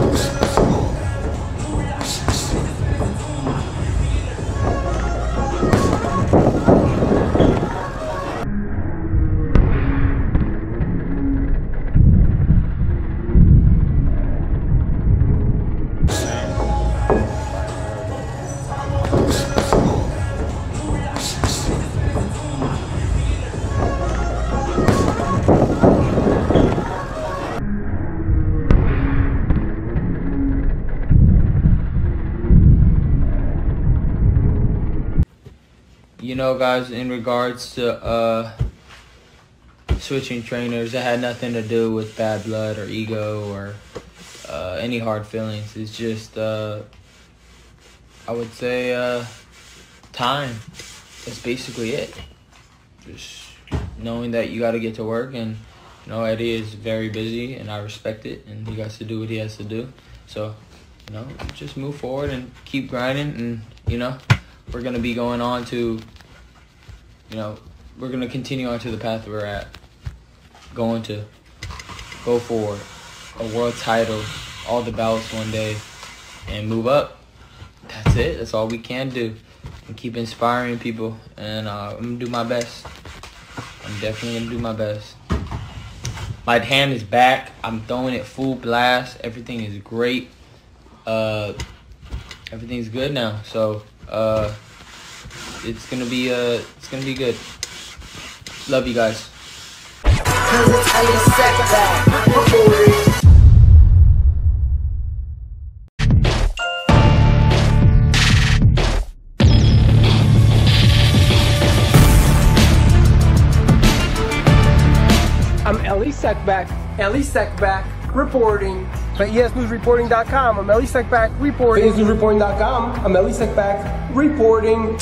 Oops. You know, guys, in regards to uh, switching trainers, it had nothing to do with bad blood or ego or uh, any hard feelings. It's just, uh, I would say, uh, time. That's basically it. Just knowing that you got to get to work, and you know, Eddie is very busy, and I respect it, and he has to do what he has to do. So, you know, just move forward and keep grinding, and you know we're going to be going on to, you know, we're going to continue on to the path we're at. Going to go for a world title, all the bouts one day, and move up. That's it. That's all we can do. And keep inspiring people. And uh, I'm going to do my best. I'm definitely going to do my best. My hand is back. I'm throwing it full blast. Everything is great. Uh, everything's good now. So uh, it's gonna be uh, it's gonna be good. Love you guys. I'm Elie Seckbach, Elie Seckbach, reporting for ESNewsReporting.com. I'm Elie Seckbach, reporting. ESNewsReporting.com, I'm Elie Seckbach, reporting.